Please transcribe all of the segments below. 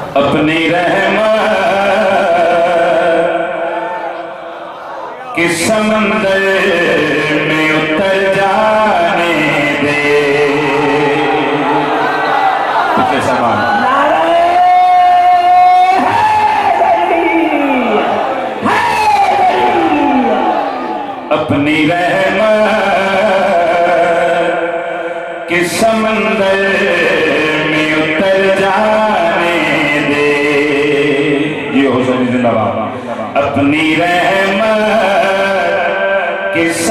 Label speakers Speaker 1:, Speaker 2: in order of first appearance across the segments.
Speaker 1: اپنی رحمت کی سمندر میں اتر جانے دے۔ پیچھے سامان اپنی رحمت کہ سمندر کس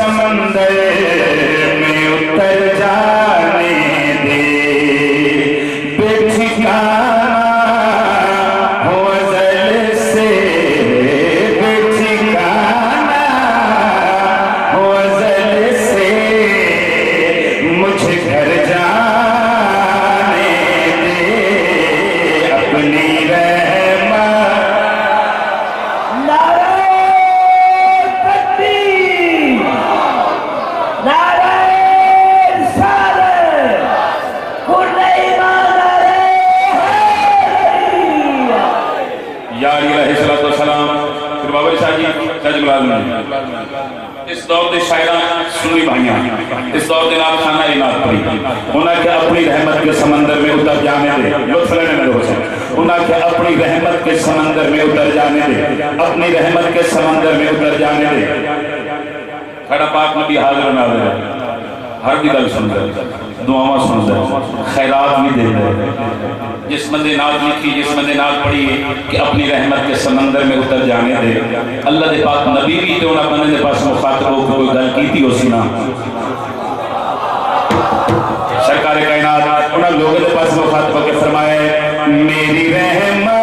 Speaker 1: سج گلال اس دور دے شاعران سنی بھائیاں، اس دور دے نال خانہ اینات پڑھی انہاں کہ اپنی رحمت کے سمندر میں اتر جانے دے۔ لطف لینے میں حسین انہاں کہ اپنی رحمت کے سمندر میں اتر جانے دے۔ اپنی رحمت کے سمندر میں اتر جانے دے۔ کھڑا پاک نبی حاضر ناظر ہے ہر دی گل سن دے دعاواں سن دے خیرات بھی دے دے جس بندے نات لکھی، جس بندے نات پڑھی کہ اپنی رحمت کے سمندر میں اتر جانے دے۔ اللہ دے پاک نبی بھی تے انہاں بندے دے پاس مخاطب ہو کے کوئی گل کیتی ہو سی نا۔ سرکار کائنات، انہاں لوگوں دے پاس مخاطب ہو کے فرمایا میری رحمت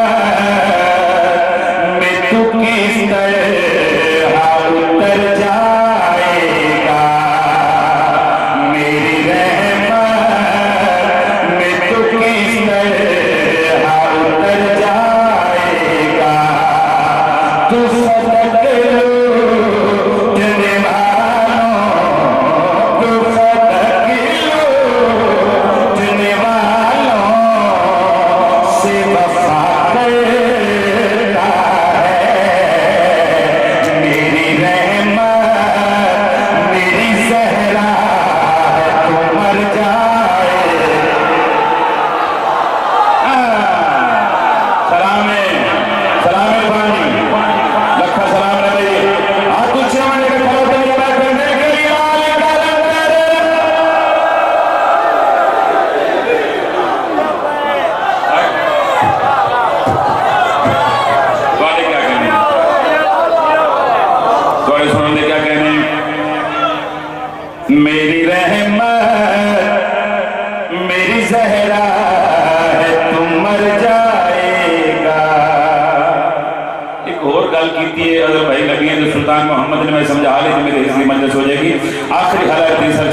Speaker 1: میری رحمت، میری زہرا ہے، تم مر جائے گا۔ ایک اور گل کیتی ہے، اگر بھائی لگی ہے تو سلطان محمد نے میں سمجھا لی تو میرے حصی مجلس ہو جائے گی۔ آخری حالت تھی سر